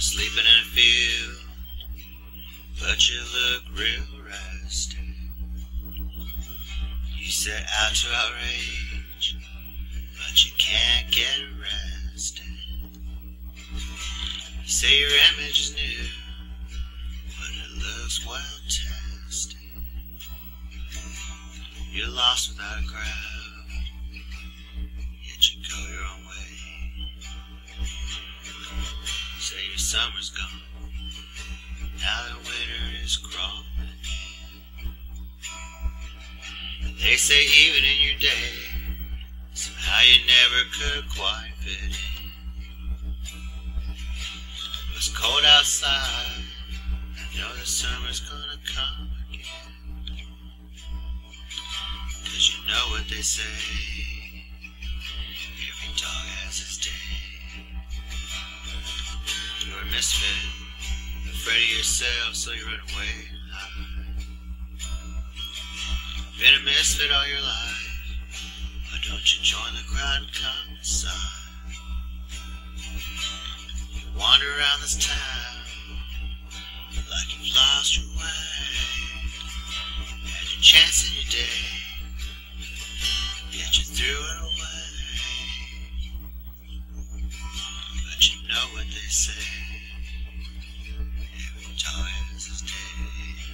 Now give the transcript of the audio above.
sleeping in a field, but you look real rested. You set out to outrage, but you can't get arrested. You say your image is new, but it looks well tested. You're lost without a crowd, summer's gone, now the winter is crawling. They say even in your day, somehow you never could quite fit in. It cold outside, I know the summer's gonna come again. Cause you know what they say, every dog has his day. Misfit, afraid of yourself, so you run away. Been a misfit all your life, but don't you join the crowd and come inside. You wander around this town like you've lost your way. Had your chance in your day, yet you threw it away. But you know what they say. His day.